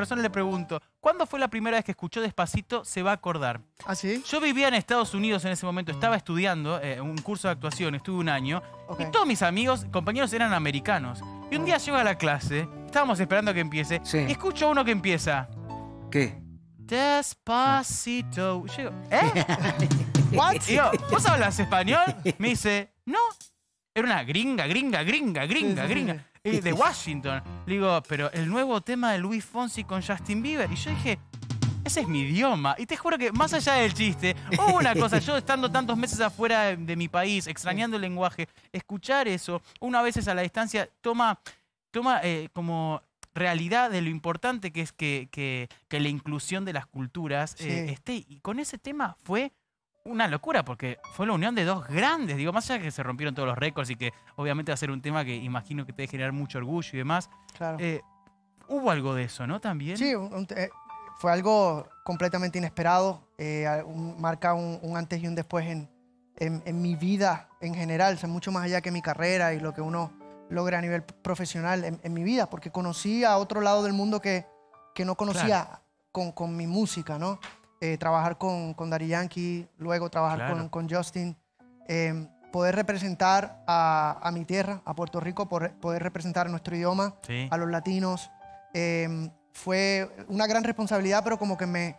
personas le pregunto, ¿cuándo fue la primera vez que escuchó Despacito? Se va a acordar. ¿Ah, sí? Yo vivía en Estados Unidos en ese momento, estaba estudiando eh, un curso de actuación, estuve un año, y todos mis amigos, compañeros eran americanos. Y un día llego a la clase, estábamos esperando a que empiece, Sí. y escucho a uno que empieza, ¿Qué? Despacito. Yo digo, ¿eh? ¿What? Digo, ¿vos hablas español? Me dice, no. Era una gringa, gringa, gringa, gringa, gringa. Eh, De Washington. Le digo, pero el nuevo tema de Luis Fonsi con Justin Bieber. Y yo dije, ese es mi idioma. Y te juro que, más allá del chiste, hubo una cosa, yo estando tantos meses afuera de, de mi país, extrañando el lenguaje, escuchar eso, una vez a la distancia, toma, toma eh, como realidad de lo importante que es que, que- que la inclusión de las culturas eh, esté. Y con ese tema fue una locura, porque fue la unión de dos grandes. Digo, más allá de que se rompieron todos los récords y que obviamente va a ser un tema que imagino que te debe generar mucho orgullo y demás. Claro. eh, hubo algo de eso, ¿no? También. Sí, un- eh, fue algo completamente inesperado. eh, a- un- marca un, un antes y un después en, en- en mi vida en general. O sea, mucho más allá que mi carrera y lo que uno logra a nivel profesional en, en mi vida, porque conocí a otro lado del mundo que, que no conocía con, con mi música, ¿no? Eh, trabajar con, con Daddy Yankee, luego trabajar Claro. con, con Justin. eh, poder representar a, a mi tierra, a Puerto Rico, poder, poder representar nuestro idioma Sí. a los latinos. Eh, fue una gran responsabilidad, pero como que me,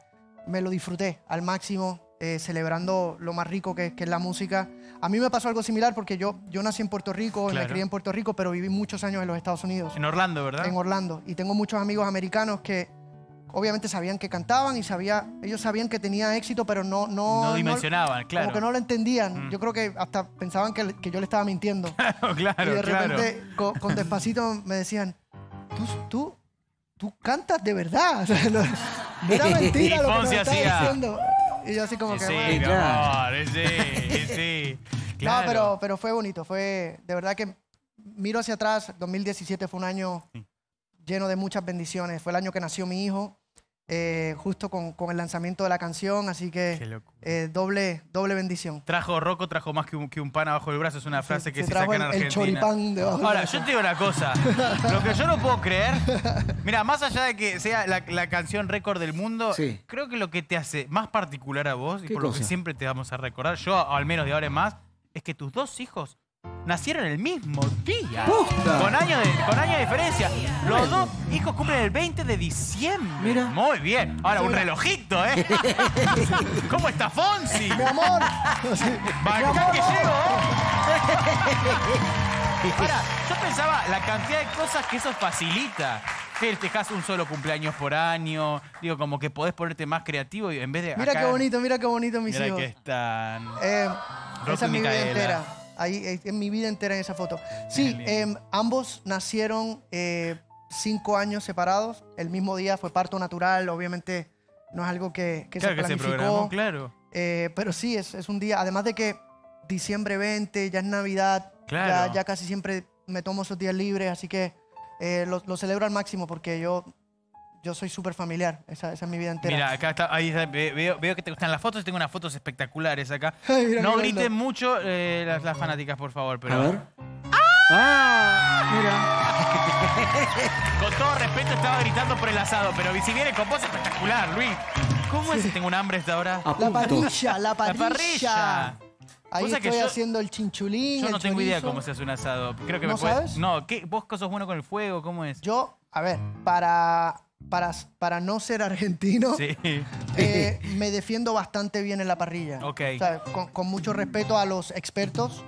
me lo disfruté al máximo, eh, celebrando lo más rico que, que es la música. A mí me pasó algo similar porque yo, yo nací en Puerto Rico, Claro. me crié en Puerto Rico, pero viví muchos años en los Estados Unidos, En Orlando, ¿verdad? en Orlando. Y tengo muchos amigos americanos que obviamente sabían que cantaban y sabía, ellos sabían que tenía éxito, pero no... No, no dimensionaban, claro. Como que no lo entendían. Mm. Yo creo que hasta pensaban que, que yo le estaba mintiendo. claro, y de claro. repente, co- con, Despacito, me decían, tú, tú, tú cantas de verdad. O sea, no, no era mentira Y lo que estabas hacía- diciendo. Y yo así como Sí, que, sí, bueno. claro. amor, sí, sí. Claro. No, pero, pero fue bonito. Fue, de verdad que miro hacia atrás, 2017 fue un año Sí. lleno de muchas bendiciones. Fue el año que nació mi hijo, eh, justo con, con el lanzamiento de la canción, así que eh, doble, doble bendición. Trajo Rocco, trajo más que un, que un pan abajo del brazo. Es una frase que se, trajo saca en el, el Argentina. choripán del Ahora, yo te digo una cosa. Lo que yo no puedo creer. Mira, más allá de que sea la, la canción récord del mundo, Sí. creo que lo que te hace más particular a vos, y ¿Qué por lo que siempre te vamos a recordar, yo al menos de ahora en más, es que tus dos hijos nacieron el mismo día. ¡Posta! Con años de, con años de diferencia. Los dos hijos cumplen el 20 de diciembre. Mira. Muy bien. Ahora, un relojito, ¿eh? ¿Cómo está Fonsi? Mi amor. Bancá que llego. Ahora, yo pensaba la cantidad de cosas que eso facilita. Festejás un solo cumpleaños por año. Digo, como que podés ponerte más creativo y en vez de. Mira acá- qué bonito, mira qué bonito mis Mira hijos. que están. Eh, esa es mi vida entera. Ahí es mi vida entera en esa foto. Sí, eh, ambos nacieron eh, cinco años separados. El mismo día fue parto natural. Obviamente no es algo que, que claro se que se planificó. programó, claro. Eh, pero sí, es, es un día. Además de que diciembre 20, ya es Navidad. Claro. Ya, ya casi siempre me tomo esos días libres. Así que eh, lo, lo celebro al máximo porque yo, yo soy súper familiar. Esa, esa es mi vida entera. Mira, acá está, ahí está, veo, veo que te gustan las fotos. Tengo unas fotos espectaculares acá. Ay, mira no griten mucho eh, las, las fanáticas, por favor. Pero A ver. ¡Ah! Con todo respeto, estaba gritando por el asado, pero si viene con vos espectacular, Luis. ¿Cómo es? Tengo un hambre a esta hora. Mira. A La parrilla, la La parrilla. parrilla. Ahí que estoy yo- haciendo el chinchulín. Yo el no tengo idea chorizo. cómo se hace un asado. Creo que ¿No me puedes- sabes? No, ¿qué? ¿vos sos bueno con el fuego? ¿Cómo es? Yo, a ver, para, para, para no ser argentino, Sí. eh, me defiendo bastante bien en la parrilla. Ok. O sea, con, con mucho respeto a los expertos,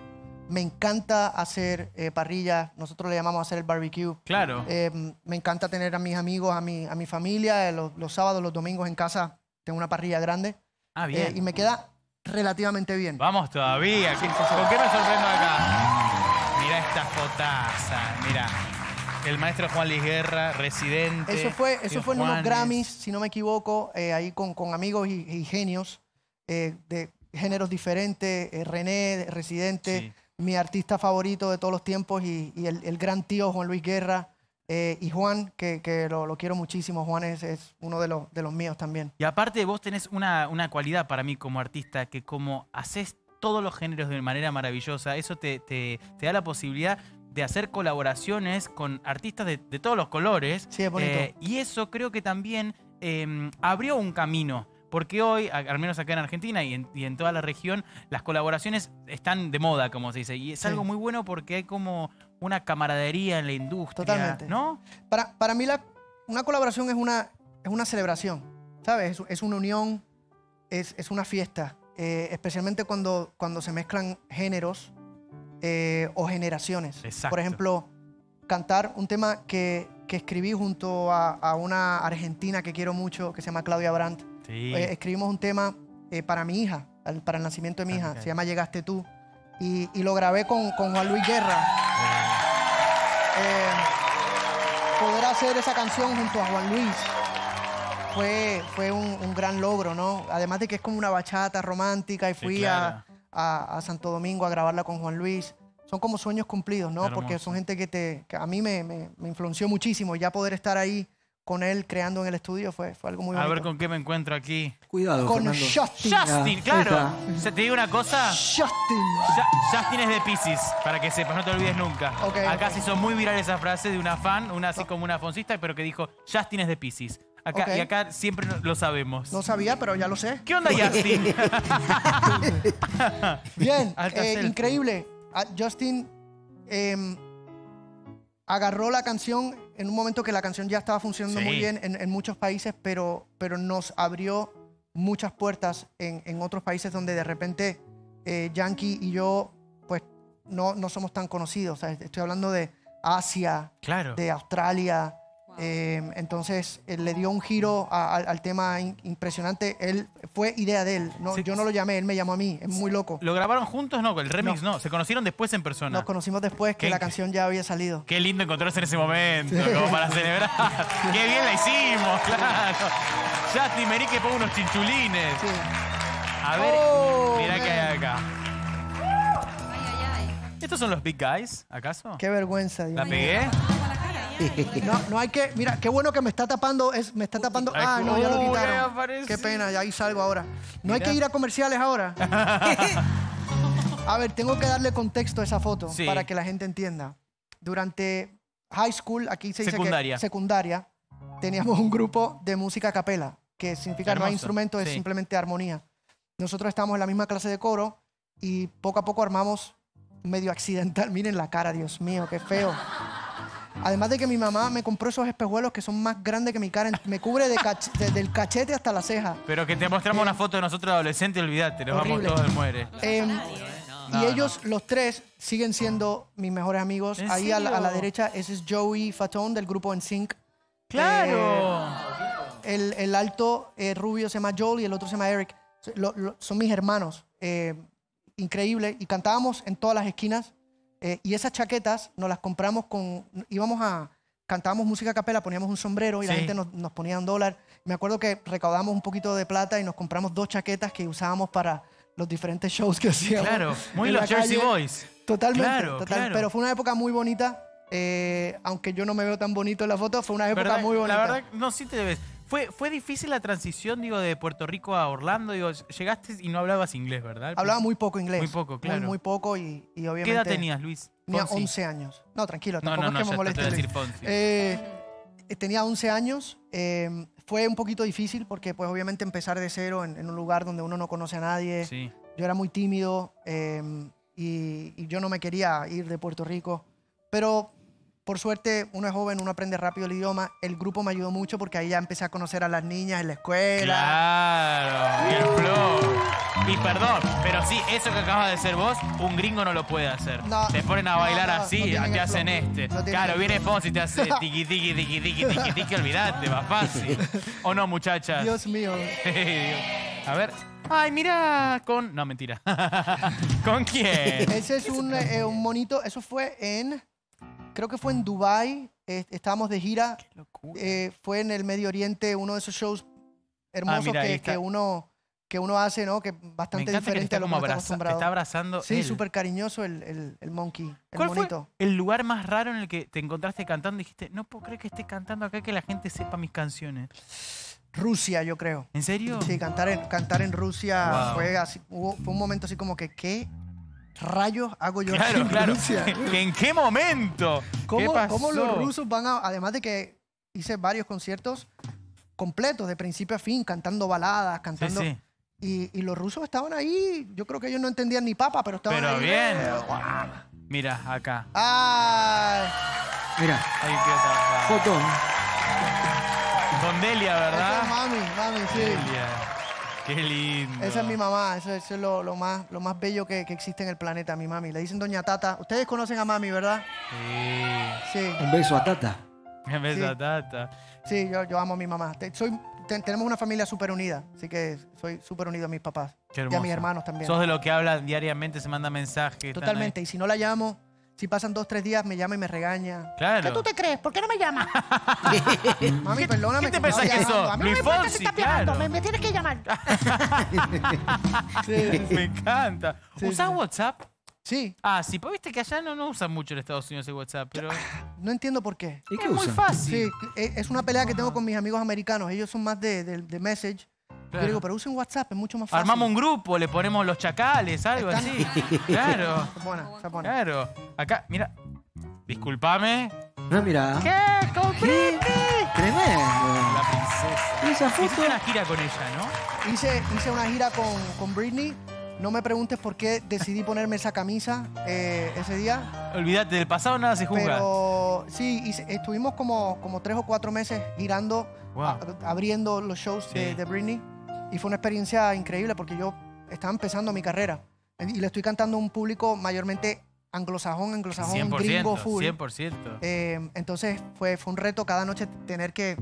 me encanta hacer eh, parrilla. Nosotros le llamamos hacer el barbecue. Claro. Eh, me encanta tener a mis amigos, a mi, a mi familia. eh, los, los sábados, los domingos en casa tengo una parrilla grande. ah, eh, bien. y me queda relativamente bien. Vamos todavía. ¿Qué- ¿Con qué me sorprendo acá? Mira esta fotaza. Mira. El maestro Juan Luis Guerra, residente. Eso fue, eso fue en unos. Grammys, si no me equivoco, eh, ahí con, con amigos y, y genios eh, de géneros diferentes. eh, René, Residente, Sí. mi artista favorito de todos los tiempos y, y el, el gran tío Juan Luis Guerra. y Juan, que, que lo, lo quiero muchísimo. Juan es, es uno de los, de los míos también. Y aparte vos tenés una, una cualidad para mí como artista, que como haces todos los géneros de manera maravillosa, eso te, te- te da la posibilidad de hacer colaboraciones con artistas de, de todos los colores. Sí, es bonito. Eh, y eso creo que también eh, abrió un camino. Porque hoy, al menos acá en Argentina y en, y en toda la región, las colaboraciones están de moda, como se dice. Y es Sí. algo muy bueno porque hay como una camaradería en la industria. Totalmente. ¿No? Para, para mí la, una colaboración es una, es una celebración, ¿sabes? Es, es una unión, es, es una fiesta, eh, especialmente cuando, cuando se mezclan géneros eh, o generaciones. Exacto. Por ejemplo, cantar un tema que, que escribí junto a, a una argentina que quiero mucho, que se llama Claudia Brandt. Sí. Eh, escribimos un tema eh, para mi hija, para el nacimiento de mi Ah, hija, ok. se llama Llegaste tú. Y, y lo grabé con, con Juan Luis Guerra. Poder hacer esa canción junto a Juan Luis fue, fue un, un gran logro, ¿no? Además de que es como una bachata romántica y Sí, fui claro. a, a- a Santo Domingo a grabarla con Juan Luis. Son como sueños cumplidos, ¿no? Porque Hermoso. son gente que, te, que a mí me, me- me influenció muchísimo. Ya poder estar ahí con él creando en el estudio fue, fue algo muy A bonito. ver con qué me encuentro aquí. Cuidado, Con Fernando. Justin. Justin, claro. sea, te digo una cosa. Justin. Ja- Justin es de Pisces, para que sepas, no te olvides nunca. Ok, Acá ok. se hizo muy viral esa frase de una fan, una así como una foncista, pero que dijo, Justin es de Pisces. Acá. Y acá siempre lo sabemos. No sabía, pero ya lo sé. ¿Qué onda, Justin? Bien, eh, increíble. Ah, Justin em, agarró la canción en un momento que la canción ya estaba funcionando Sí. muy bien en, en muchos países, pero, pero nos abrió muchas puertas en, en otros países donde de repente eh, Yankee y yo pues no, no somos tan conocidos. O sea, estoy hablando de Asia, claro. de Australia. Eh, entonces él le dio un giro a- al- al tema in- impresionante. Él fue idea de él. No, Sí. Yo no lo llamé, él me llamó a mí. Es muy loco. ¿Lo grabaron juntos? No, el remix no. Se conocieron después en persona. Nos conocimos después que Qué la canción ya había salido. Qué lindo encontrarse en ese momento, como para celebrar. Qué bien la hicimos, claro. Justin, vení que pongo unos chinchulines. Sí. A ver, Oh, mirá man. qué hay acá. Ay, ay, ay. ¿Estos son los Big Guys, acaso? Qué vergüenza, Dios ¿La pegué? No, no hay que. Mira, qué bueno que me está tapando. Es, me está tapando. Ah, no, ya lo quitaron. Qué pena, ya ahí salgo ahora. No hay que ir a comerciales ahora. A ver, tengo que darle contexto a esa foto Sí. para que la gente entienda. Durante high school, aquí se dice Secundaria. que secundaria, teníamos un grupo de música a capela, que significa no hay Hermoso, instrumentos, es sí. simplemente armonía. Nosotros estábamos en la misma clase de coro y poco a poco armamos medio accidental. Miren la cara, Dios mío, qué feo. Además de que mi mamá me compró esos espejuelos que son más grandes que mi cara, me cubre de cach- desde el cachete hasta la ceja. Pero que te mostramos una foto de nosotros adolescentes, olvídate, nos Horrible. vamos todos al muere. Em, No, y ellos, los tres, siguen siendo mis mejores amigos. ¿En Ahí a la, a la derecha, ese es Joey Fatone del grupo NSYNC. ¡Claro! El, el alto eh, rubio se llama Joel y el otro se llama Eric. Lo- lo- son mis hermanos. Eh, increíble. Y cantábamos en todas las esquinas. Eh, y esas chaquetas nos las compramos con... Íbamos a... Cantábamos música a capela, poníamos un sombrero y la gente nos, nos ponía un dólar. Me acuerdo que recaudamos un poquito de plata y nos compramos dos chaquetas que usábamos para los diferentes shows que hacíamos. Claro, muy los Jersey calle. Boys. Totalmente, Claro, total. claro. Pero fue una época muy bonita. eh, aunque yo no me veo tan bonito en la foto, fue una época ¿Verdad? muy bonita. La verdad, no, sí te debes. Fue, fue difícil la transición, digo, de Puerto Rico a Orlando. Digo, llegaste y no hablabas inglés, ¿verdad? Hablaba muy poco inglés. Muy poco, claro. Muy, muy poco y, y obviamente... ¿Qué edad tenías, Luis? Tenía Fonsi. 11 años. No, tranquilo, No, tampoco no, no, es que me moleste. decir. Eh, tenía 11 años. eh, fue un poquito difícil porque, pues, obviamente empezar de cero en, en un lugar donde uno no conoce a nadie. Sí. Yo era muy tímido eh, y, y yo no me quería ir de Puerto Rico. Pero por suerte uno es joven, uno aprende rápido el idioma. El grupo me ayudó mucho porque ahí ya empecé a conocer a las niñas en la escuela. Claro, y el flow. Y perdón, pero sí, eso que acabas de ser vos, un gringo no lo puede hacer. No, te ponen a bailar no, no así, te hacen este. Claro, viene. Fonsi y te hace tiqui, tiqui, tiqui, tiqui, tiqui, tiqui, olvidate, va fácil. ¿O no, muchachas? Dios mío. A ver. Ay, mira, con... No, mentira. ¿Con quién? Ese es un, eh, un monito. Eso fue en. Creo que fue en Dubai. eh, estábamos de gira. locura. eh, fue en el Medio Oriente, uno de esos shows hermosos Ah, mira, ahí que, está. que uno, que uno hace, ¿no? Que Me bastante encanta que le diferente está a lo que uno está acostumbrado. está abrazando Sí, él. súper cariñoso el, el, el monkey, el ¿Cuál fue monito. el lugar más raro en el que te encontraste cantando y dijiste, no puedo creer que esté cantando acá que la gente sepa mis canciones? Rusia, yo creo. ¿En serio? Sí, cantar en, cantar en Rusia Wow. fue así, hubo- fue un momento así como que, ¿qué? Rayos hago yo aquí Claro, en claro. Rusia? ¿En qué momento? ¿Qué ¿Cómo, pasó? cómo los rusos van a, además de que hice varios conciertos completos, de principio a fin, cantando baladas, cantando... sí. Y, y los rusos estaban ahí, yo creo que ellos no entendían ni papa, pero estaban Pero ahí. bien. Mira, acá. Ay, Mira, Ahí fotón. Con Delia, es ¿verdad? mami, mami, sí. Delia. Qué lindo. Esa es mi mamá, eso, eso es lo, lo más, lo más bello que, que existe en el planeta, mi mami. Le dicen Doña Tata. Ustedes conocen a mami, ¿verdad? Sí. Sí, Un beso a Tata. Me ves Sí. a Tata. sí, yo, yo amo a mi mamá. Soy, te- tenemos una familia súper unida, así que soy súper unido a mis papás. Qué Y a mis hermanos también. Sos de lo que hablan diariamente, se manda mensajes. Totalmente. Y si no la llamo, si pasan dos, tres días, me llama y me regaña. Claro. ¿Qué tú te crees? ¿Por qué no me llamas? Mami, perdóname. qué te me pensás que llamando. A mí no me importa Fonsi, si estás llamando, claro. me, me tienes que llamar. sí. Me encanta. Sí, ¿Usás sí. WhatsApp? Sí, Ah, sí, pues viste que allá no, no usan mucho en Estados Unidos el WhatsApp, pero no entiendo por qué. ¿Y qué es muy usan? fácil. Sí, e- es una pelea que tengo con mis amigos americanos. Ellos son más de, de- de message. Yo Claro. digo, pero usen WhatsApp, es mucho más fácil. Armamos un grupo, le ponemos los chacales, algo Están- así. Claro, Se pone, se pone. claro. Acá, mira. Disculpame. No, mira. ¿Qué? ¿Con ¿Qué? Tremendo. La princesa. Esa foto. Hiciste una gira con ella, ¿no? Hice, hice una gira con, con Britney. No me preguntes por qué decidí ponerme esa camisa eh, ese día. Olvídate, del pasado nada se juzga. Pero sí, hice- estuvimos como, como tres o cuatro meses girando, Wow. a- abriendo los shows de Britney. Y fue una experiencia increíble porque yo estaba empezando mi carrera. Y le estoy cantando a un público mayormente anglosajón, anglosajón, 100%, gringo full. 100%. Eh, entonces fue, fue un reto cada noche tener que,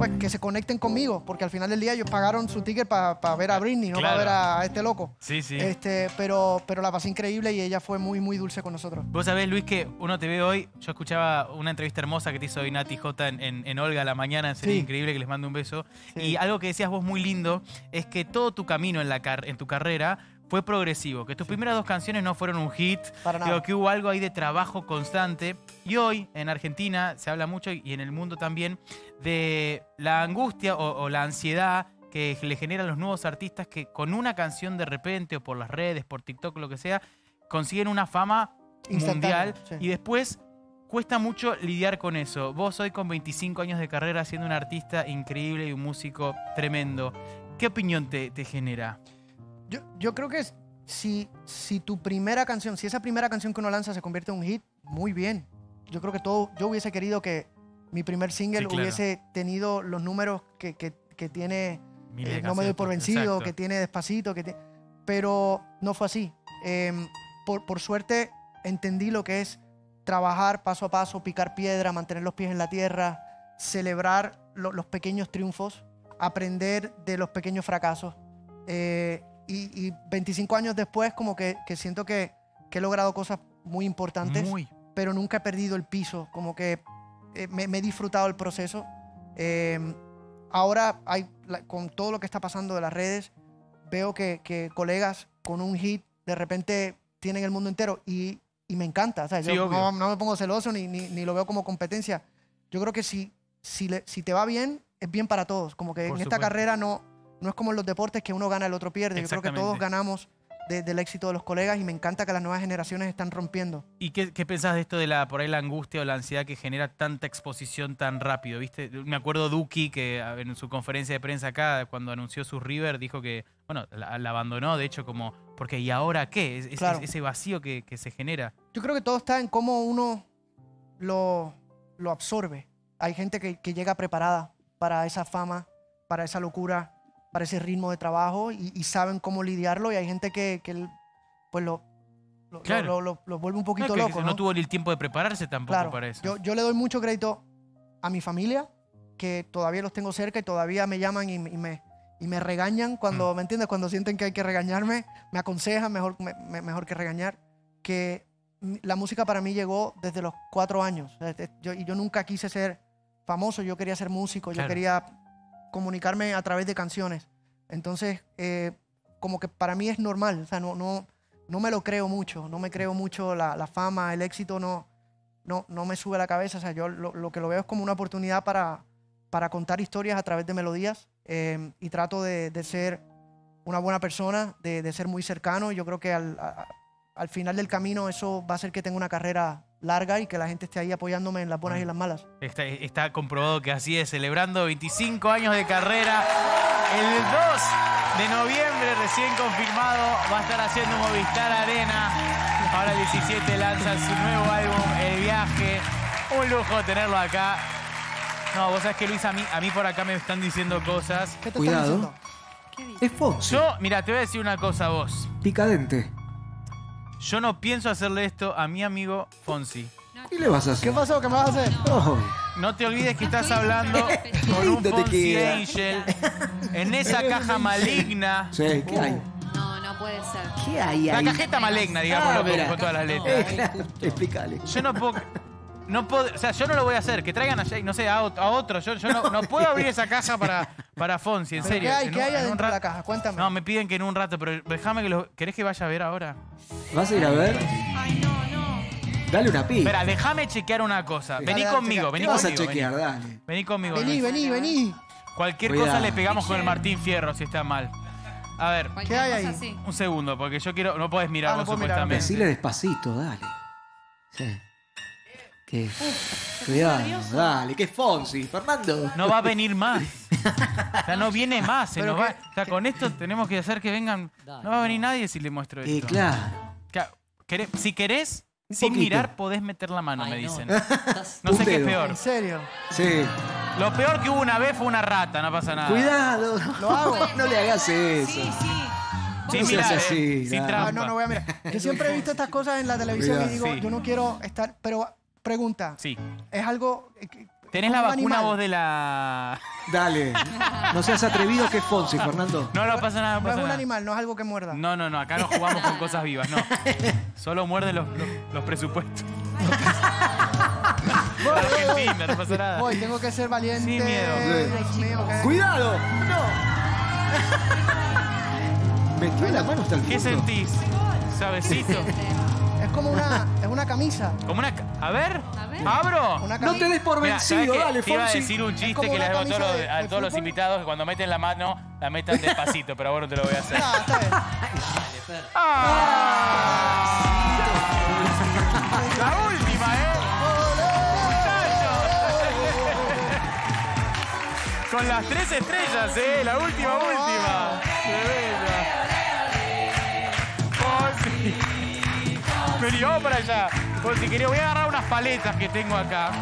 pues, que se conecten conmigo, porque al final del día ellos pagaron su ticket para ver a Britney, no para ver a este loco. Sí, sí. Este, pero, pero la pasé increíble y ella fue muy, muy dulce con nosotros. Vos sabés, Luis, que uno te ve hoy. Yo escuchaba una entrevista hermosa que te hizo hoy Nati J en, en- en Olga a la mañana. Sería Sí. increíble que les mande un beso. Sí. Y algo que decías vos muy lindo es que todo tu camino en, la car- en tu carrera fue progresivo. Que tus primeras dos canciones no fueron un hit. Para nada. Digo, que hubo algo ahí de trabajo constante. Y hoy, en Argentina, se habla mucho y en el mundo también de la angustia o, o la ansiedad que le generan los nuevos artistas que con una canción de repente o por las redes, por TikTok, lo que sea, consiguen una fama mundial sí. y después cuesta mucho lidiar con eso. Vos hoy con 25 años de carrera siendo un artista increíble y un músico tremendo, ¿qué opinión te, te genera? Yo, yo creo que si, si tu primera canción, si esa primera canción que uno lanza se convierte en un hit, muy bien. Yo creo que todo, yo hubiese querido que mi primer single Sí, claro. hubiese tenido los números que, que- que tiene eh, No me doy por vencido, exacto. que tiene Despacito, que ti- pero no fue así. Em, por, por suerte entendí lo que es trabajar paso a paso, picar piedra, mantener los pies en la tierra, celebrar lo- los pequeños triunfos, aprender de los pequeños fracasos. Eh, y, y 25 años después, como que, que siento que, que he logrado cosas muy importantes, Muy. pero nunca he perdido el piso, como que eh, me, me he disfrutado el proceso. Eh, ahora, hay, con todo lo que está pasando de las redes, veo que, que colegas con un hit de repente tienen el mundo entero y, y me encanta. O sea, Sí, yo no, no me pongo celoso ni, ni, ni lo veo como competencia. Yo creo que si, si, le- si te va bien, es bien para todos. Como que Por en esta supuesto. carrera no, no es como en los deportes que uno gana, el otro pierde. Yo creo que todos ganamos de- del éxito de los colegas y me encanta que las nuevas generaciones están rompiendo. ¿Y qué, qué pensás de esto de la por ahí la angustia o la ansiedad que genera tanta exposición tan rápido? ¿Viste? Me acuerdo Duki que en su conferencia de prensa acá, cuando anunció su River, dijo que, bueno, la, la abandonó, de hecho, como, porque ¿y ahora qué? Es- ese vacío que, que se genera. Yo creo que todo está en cómo uno lo, lo absorbe. Hay gente que, que llega preparada para esa fama, para esa locura, para ese ritmo de trabajo y, y saben cómo lidiarlo y hay gente que, que pues lo, lo, Claro. lo- lo- lo vuelve un poquito que- loco. que ¿no? no tuvo ni el tiempo de prepararse tampoco Claro, para eso. Yo, yo le doy mucho crédito a mi familia, que todavía los tengo cerca y todavía me llaman y, me- y me, y me regañan Mm. cuando, ¿me entiendes? Cuando sienten que hay que regañarme, me aconsejan mejor, me- me- mejor que regañar. Que la música para mí llegó desde los cuatro años. Yo, y yo nunca quise ser famoso, yo quería ser músico, yo Claro. quería comunicarme a través de canciones. Entonces, eh, como que para mí es normal, o sea, no, no, no me lo creo mucho, no me creo mucho la, la fama, el éxito, no, no, no me sube a la cabeza. O sea, yo lo, lo que lo veo es como una oportunidad para, para contar historias a través de melodías eh, y trato de, de ser una buena persona, de, de ser muy cercano. Yo creo que al, al final del camino eso va a hacer que tenga una carrera larga y que la gente esté ahí apoyándome en las buenas y en las malas. Está, está comprobado que así es, celebrando 25 años de carrera. El 2 de noviembre, recién confirmado, va a estar haciendo Movistar Arena. Ahora el 17 lanza su nuevo álbum, El Viaje. Un lujo tenerlo acá. No, vos sabés que Luis, a mí, a mí por acá me están diciendo cosas. ¿Qué te Cuidado. están diciendo? Es Fonsi. Yo, mira, te voy a decir una cosa a vos. Picadente. Yo no pienso hacerle esto a mi amigo Fonsi. ¿Qué le vas a hacer? ¿Qué pasó? ¿Qué me vas a hacer? Oh, No te olvides que estás hablando con un Fonsi. Angel en esa caja maligna. sí, ¿qué hay? No, no puede ser. ¿Qué hay La ahí? cajeta maligna, digámoslo Ah, con, todas las Eh, letras. claro, explícale. Yo no puedo. No puedo, o sea, yo no lo voy a hacer. Que traigan a Jay, no sé, a, ot- a otro. Yo, yo no, no puedo abrir esa caja para, para Fonsi, en ¿Pero serio. ¿Qué hay, En ¿qué un- hay en un adentro de la rato- caja? Cuéntame. No, me piden que en un rato, pero déjame que lo. ¿Querés que vaya a ver ahora? ¿Vas a ir a ver? Ay, no, no. Dale una pi. Espera, déjame chequear una cosa. Sí. Vení Dale, conmigo, chequea. vení ¿Qué vas a conmigo. chequear? Vení, Dale. Vení conmigo. vení, Luis. vení, vení. Cualquier Cuidado. cosa le pegamos con el Martín Fierro si está mal. A ver, Cualquier hay cosa ahí? así. un segundo, porque yo quiero. No podés mirar Ah, no vos puedo mirar, supuestamente. Decile despacito, dale. Sí. Cuidado, dale. ¿Qué es Fonsi? Fernando. No va a venir más. O sea, no viene más. Se va- o sea, con esto tenemos que hacer que vengan. No va a venir nadie si le muestro Eh, esto. claro. Ca- queré- Si querés, Un sin poquito. mirar, podés meter la mano, me Ay, no. dicen. No sé qué es peor. En serio. Sí. Lo peor que hubo una vez fue una rata, no pasa nada. Cuidado. Lo hago. No le hagas eso. Sí, sí. Sí, No mira, eh, sin. Ah, no, no voy a mirar. Yo siempre he visto estas cosas en la televisión Cuidado. y digo, Sí. yo no quiero estar. Pero pregunta, Sí. es algo. eh, ¿Tenés la un vacuna animal. vos de la...? Dale. No seas atrevido que es Fonsi, Fernando. No, no pasa nada, no No es un nada. animal, no es algo que muerda. No, no, no, acá no jugamos con cosas vivas, no. Solo muerde los, los, los presupuestos. Voy, La voy, voy. Argentina, no pasa nada. Voy, tengo que ser valiente. Sin miedo. Dios mío, ¿qué? ¡Cuidado! ¡No! Metió la mano hasta el ¿Qué sentís? ¿Sabecito? Es como una, es una camisa. Como una... A ver, A ver. ¿abro? Una No te des por Mira, ¿sabes vencido, qué? dale, Te iba a Fonsi. decir un chiste como que le una hago a todos, camisa los, de- a de todos los fútbol. invitados que cuando meten la mano la metan despacito, pero bueno, te lo voy a hacer. Ah, está bien. ¡Ah! La última, ¿eh? Muchachos. Con las tres estrellas, ¿eh? La última, última. Tremenda. Fonsi. Vamos para allá. Fonsi, querido, voy a agarrar unas paletas que tengo acá.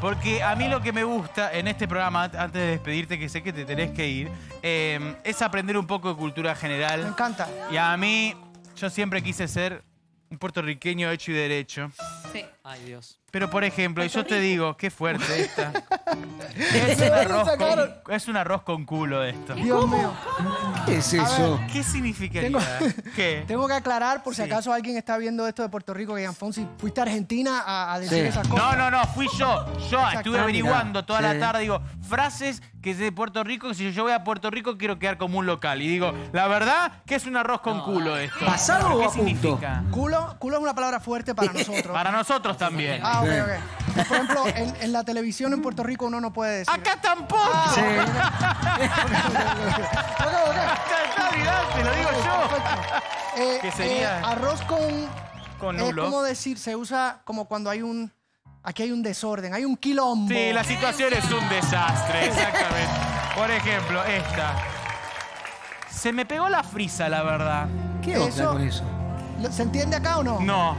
Porque a mí lo que me gusta en este programa, an- antes de despedirte, que sé que te tenés que ir, eh, es aprender un poco de cultura Me general. encanta. Y a mí, yo siempre quise ser un puertorriqueño hecho y derecho. Sí. Ay, Dios. Pero, por ejemplo, y yo te digo, qué fuerte esta. Es ¿De un, arroz con, es un arroz con culo esto. Dios mío. ¿Qué es A eso? ¿Qué significaría? Tengo- ¿Qué? Tengo que aclarar, por si Sí. acaso alguien está viendo esto de Puerto Rico, que digan, Fonsi, fuiste a Argentina a, a decir Sí. esas cosas. No, no, no, fui yo. Yo estuve Ah, averiguando toda Sí. la tarde, digo, frases que es de Puerto Rico, que si yo voy a Puerto Rico quiero quedar como un local. Y digo, la verdad que es un arroz con No, culo esto. ¿Pasado ¿Pero o ¿Qué a punto? significa? Culo, culo es una palabra fuerte para nosotros. Para nosotros también. Ah, ok, ok. Por ejemplo, en, en la televisión en Puerto Rico uno no puede decir. Acá tampoco. Ah, Sí. Ok, ok. Acá está, mirá, te lo digo yo. Eh, ¿Qué sería? eh, arroz con. Con Es nulo. como decir, se usa como cuando hay un. Aquí hay un desorden, hay un quilombo. Sí, la situación es un desastre, exactamente. Por ejemplo, esta. Se me pegó la frisa, la verdad. ¿Qué onda Eso- con eso? ¿Se entiende acá o no? No.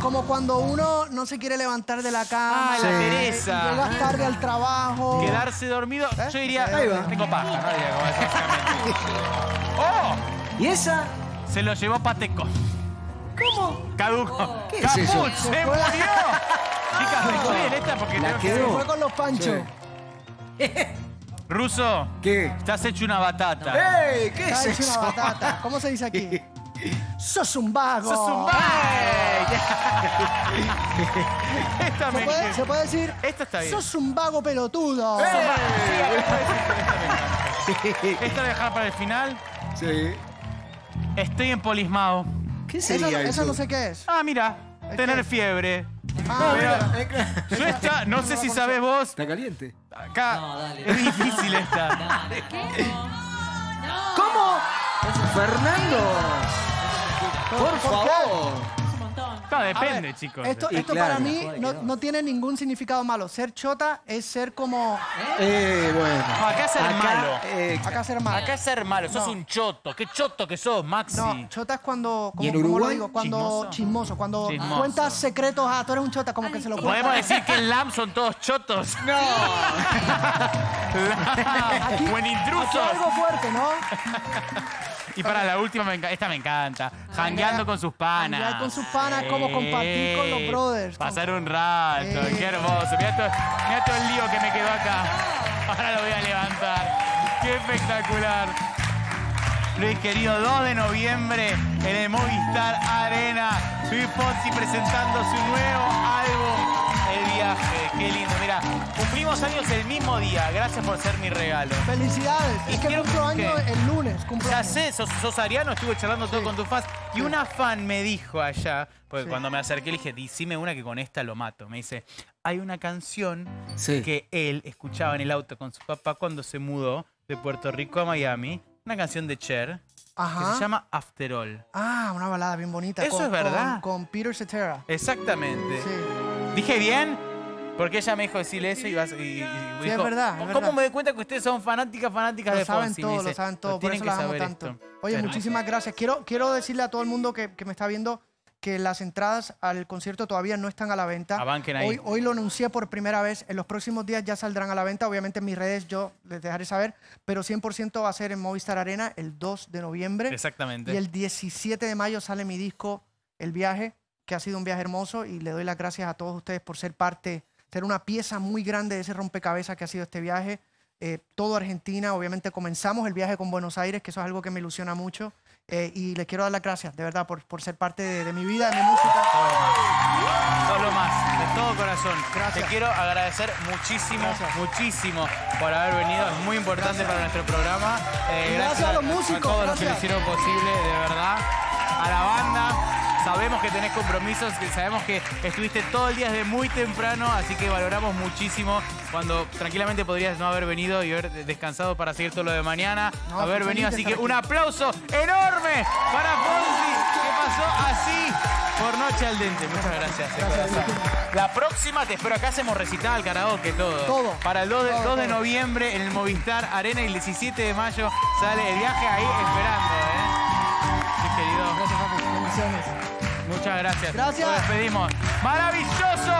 Como cuando uno no se quiere levantar de la cama. Ah, la pereza. Llegas tarde al trabajo. Quedarse dormido. Yo diría, tengo paja, no básicamente. ¡Oh! ¿Y esa? Se lo llevó Pateco. ¿Cómo? Caduco. ¿Qué es eso? ¡Se murió! Chicas, ¿me bien esta? Porque La quedó. Fue con los panchos. Ruso, ¿Qué? estás hecho una batata. ¡Ey! ¿Qué Está es hecho eso? una batata. ¿Cómo se dice aquí? ¡Sos un vago! ¡Sos un ¡Ey! Esta ¿Se me... puede, se puede decir? Esta está bien. ¡Sos un vago pelotudo! Que esta me encanta. Esta voy a dejar para el final. Sí. Estoy empolismado. ¿Qué Eso, sería eso? eso no sé qué es. Ah, mira, tener qué? fiebre. Ah, Mira, Eh, claro. Yo esta, no sé si sabes vos, ¿Está caliente? acá No, dale. es difícil esta. ¿Cómo? Fernando. Por favor. Es un montón. No, depende, ver, chicos. Esto, Y esto claro, para mí no, no. tiene ningún significado malo. Ser chota es ser como... Eh, bueno. No, acá es ser malo. eh, Acá ser malo. Acá es ser malo, sos No. un choto. Qué choto que sos, Maxi. No, chota es cuando... Como, ¿Y en ¿cómo lo Uruguay? digo? Cuando Chismoso. chismoso. Cuando Chismoso. cuentas secretos. Ah, tú eres un chota, como que se lo Podemos cuentas. decir que en LAM son todos chotos. no. Aquí- Buen intruso. algo fuerte, ¿no? Y para la última, me esta me encanta. Jangueando con sus panas. Janguear con sus panas, como compartir con los brothers. Pasar un rato. Qué hermoso. Mirá todo, mirá todo el lío que me quedó acá. Ahora lo voy a levantar. Qué espectacular. Luis querido, 2 de noviembre en el Movistar Arena. Luis Fonsi presentando su nuevo álbum. Qué lindo. Mira, cumplimos años el mismo día. Gracias por ser mi regalo. Felicidades. Y Es que quiero cumplo año que- el lunes. Cumplo Ya sé, sos, sos ariano, estuve charlando todo con tus fans. Y Sí. una fan me dijo allá, porque Sí. cuando me acerqué le dije, decime una que con esta lo mato. Me dice, hay una canción Sí. que él escuchaba en el auto con su papá cuando se mudó de Puerto Rico a Miami. Una canción de Cher que Ajá. se llama After All. Ah, una balada bien bonita. Eso con- es verdad. Con, con Peter Cetera. Exactamente. Sí. ¿Dije bien? Porque ella me dijo decirle eso y, vas, y, y- Sí, dijo, es verdad, es ¿Cómo verdad. me doy cuenta que ustedes son fanáticas, fanáticas Lo de saben Fonsi? Todo, dice, lo saben todo, por tienen eso que las amo tanto. esto. Oye, muchísimas gracias. Quiero, quiero decirle a todo el mundo que, que me está viendo que las entradas al concierto todavía no están a la venta. Ahí. Hoy, hoy lo anuncié por primera vez. En los próximos días ya saldrán a la venta. Obviamente en mis redes yo les dejaré saber, pero 100% va a ser en Movistar Arena el 2 de noviembre. Exactamente. Y el 17 de mayo sale mi disco El Viaje, que ha sido un viaje hermoso y le doy las gracias a todos ustedes por ser parte, ser una pieza muy grande de ese rompecabezas que ha sido este viaje. Eh, todo Argentina, obviamente comenzamos el viaje con Buenos Aires, que eso es algo que me ilusiona mucho. Eh, y les quiero dar las gracias, de verdad, por, por ser parte de, de mi vida, de mi música. Todo más. Solo más, de todo corazón. Gracias. Te quiero agradecer muchísimo, Gracias. muchísimo por haber venido. Es muy importante para nuestro programa. Eh, gracias a los músicos, A todos los que lo hicieron posible, de verdad. A la banda. Sabemos que tenés compromisos, que sabemos que estuviste todo el día desde muy temprano, así que valoramos muchísimo cuando tranquilamente podrías no haber venido y haber descansado para seguir todo lo de mañana, No, haber venido. Así que un aplauso enorme para Fonsi, que pasó así por Noche al Dente. Muchas gracias. corazón. La próxima te espero acá, hacemos recital, karaoke, todo. Todo. Para el 2 de, Todo, 2 de todo. noviembre en el Movistar Arena y el 17 de mayo sale el viaje ahí esperando, ¿eh? Sí, querido. Gracias, papi. Bendiciones. Muchas gracias. Gracias. Nos despedimos. ¡Maravilloso!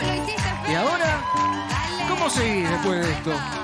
Lo hiciste, Fer. ¿Y ahora? Dale. ¿Cómo seguís después de esto?